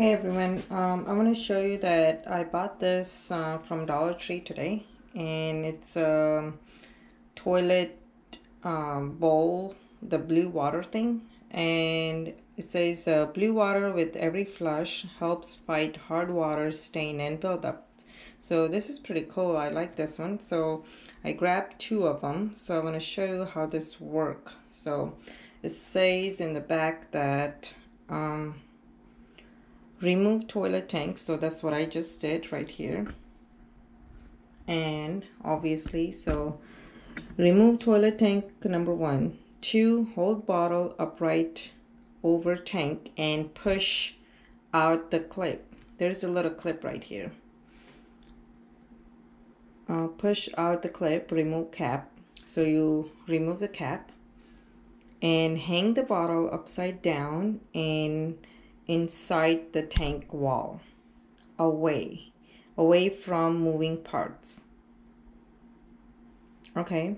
Hey everyone, um, I want to show you that I bought this uh, from Dollar Tree today and it's a toilet um, bowl, the blue water thing and it says uh, blue water with every flush helps fight hard water stain and buildup. So this is pretty cool. I like this one. So I grabbed two of them. So I want to show you how this work. So it says in the back that um, remove toilet tanks so that's what I just did right here. And obviously so remove toilet tank number one. Two hold bottle upright over tank and push out the clip. There's a little clip right here. Uh, push out the clip remove cap. So you remove the cap and hang the bottle upside down and inside the tank wall, away, away from moving parts. Okay,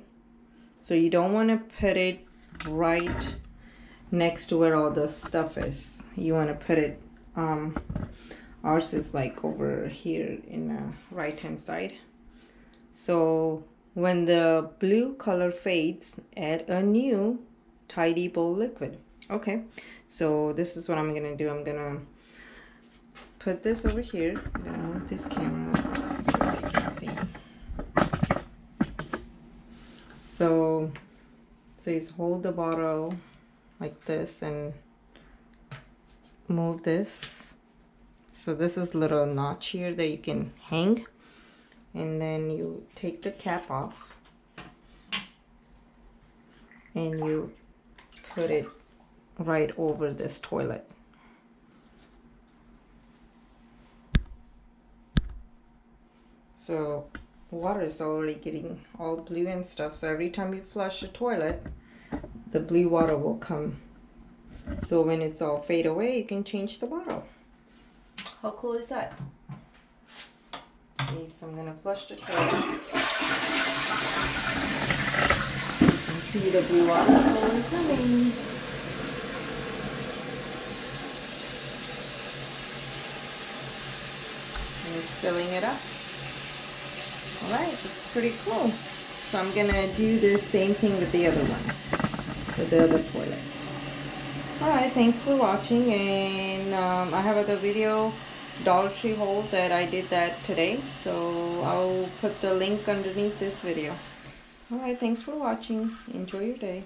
so you don't want to put it right next to where all the stuff is. You want to put it, um, ours is like over here in the right hand side. So when the blue color fades, add a new tidy bowl liquid. Okay, so this is what I'm gonna do. I'm gonna put this over here. I'm gonna move this camera so you can see. So, please hold the bottle like this and move this. So this is little notch here that you can hang. And then you take the cap off and you put it right over this toilet. So water is already getting all blue and stuff. So every time you flush the toilet, the blue water will come. So when it's all fade away, you can change the bottle. How cool is that? Okay, so I'm gonna flush the toilet. see the blue water coming. Filling it up. Alright, it's pretty cool. So I'm gonna do the same thing with the other one, with the other toilet. Alright, thanks for watching and um, I have other video Dollar Tree haul that I did that today. So I'll put the link underneath this video. Alright, thanks for watching. Enjoy your day.